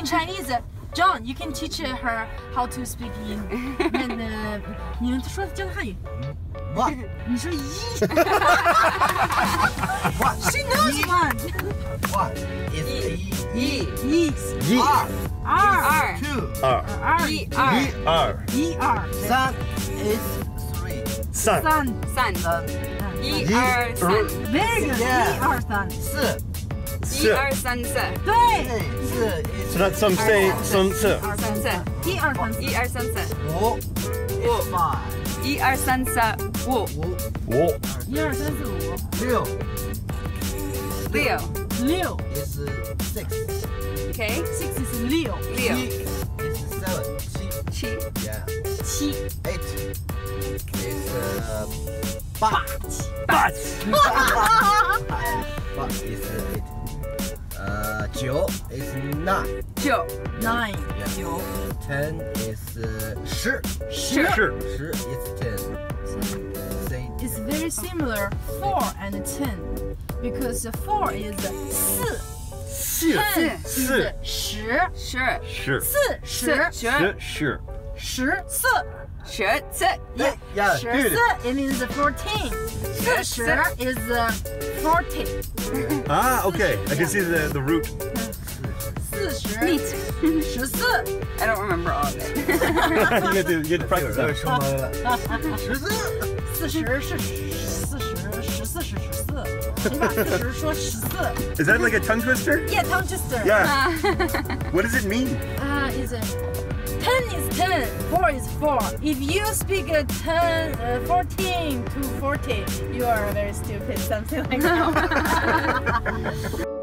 in Chinese. John, you can teach her how to speak in. 那那你们说教汉语， One. 你说一。 One. She knows one. One is E. 一、一、 R. 二、二、 Two. 二二、一、二、一二一、二、 Sun is three. 三三。三、三一、二、三、 Very good. Yeah. 一、二、三。四。 一、二、三、四、对。四是那三四三四二三四、一、二、三、四。一、二、三、四、五 five. 一、二、三、四、五、五五一、二、三、四、五。六六六。is six.，OK，Six is 六。六、is seven. 七七、Yeah. 七。Eight is uh, 八。八八 is eight. 呃，九 is nine. 九、 Nine. Yeah. 九。 Ten is uh, 十。十。是十 is ten. Say It's very similar four and ten because four is 四四，ten 四 is 十，十、是四十十、是是十四十四、 yeah, yeah, 十 good. 四 it means fourteen. 四十 is forty. ah okay I can see the the root 四十 Neat. 十四 I don't remember all of it. you get to you get to practice 这 that 什么了？十四。四十是四十十四是十四，谁把四十说十四 is that like a tongue twister ？Yeah, tongue twister. yeah what does it mean Uh, is it? 10 is 10, 4 is 4. If you speak a 10, uh, 14 to 40, you are very stupid, something like that.